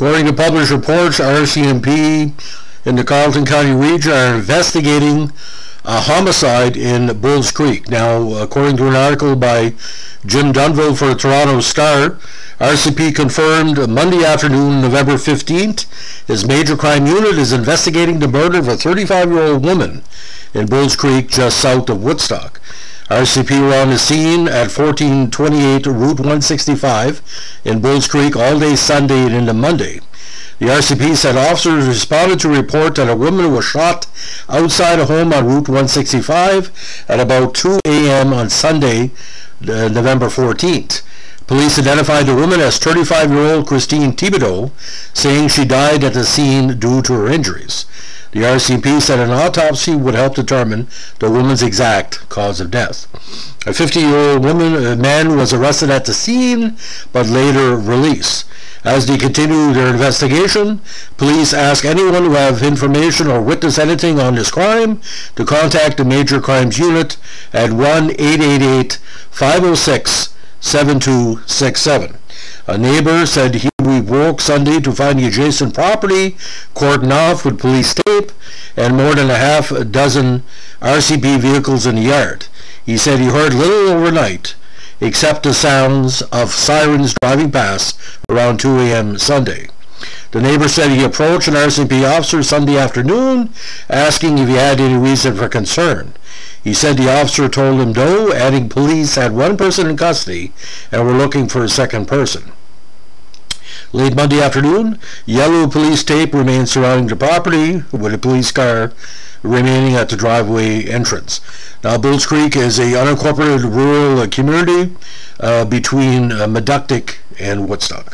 According to published reports, RCMP in the Carleton County region are investigating a homicide in Bulls Creek. Now, according to an article by Jim Dunville for the Toronto Star, RCMP confirmed Monday afternoon, November 15th, his major crime unit is investigating the murder of a 35-year-old woman in Bulls Creek just south of Woodstock. RCMP were on the scene at 1428 Route 165 in Bulls Creek all day Sunday and into Monday. The RCMP said officers responded to report that a woman was shot outside a home on Route 165 at about 2 a.m. on Sunday, uh, November 14th. Police identified the woman as 35-year-old Christine Thibodeau, saying she died at the scene due to her injuries. The RCMP said an autopsy would help determine the woman's exact cause of death. A 50-year-old woman, a man was arrested at the scene, but later released. As they continue their investigation, police ask anyone who have information or witness anything on this crime to contact the Major Crimes Unit at 1-888-506-7267. A neighbor said he woke Sunday to find the adjacent property cordoned off with police tape and more than a half a dozen RCMP vehicles in the yard. He said he heard little overnight except the sounds of sirens driving past around 2 a.m. Sunday. The neighbor said he approached an RCMP officer Sunday afternoon asking if he had any reason for concern. He said the officer told him no, adding police had one person in custody and were looking for a second person. Late Monday afternoon, yellow police tape remained surrounding the property with a police car remaining at the driveway entrance. Now, Bulls Creek is a unincorporated rural community uh, between uh, Meductic and Woodstock.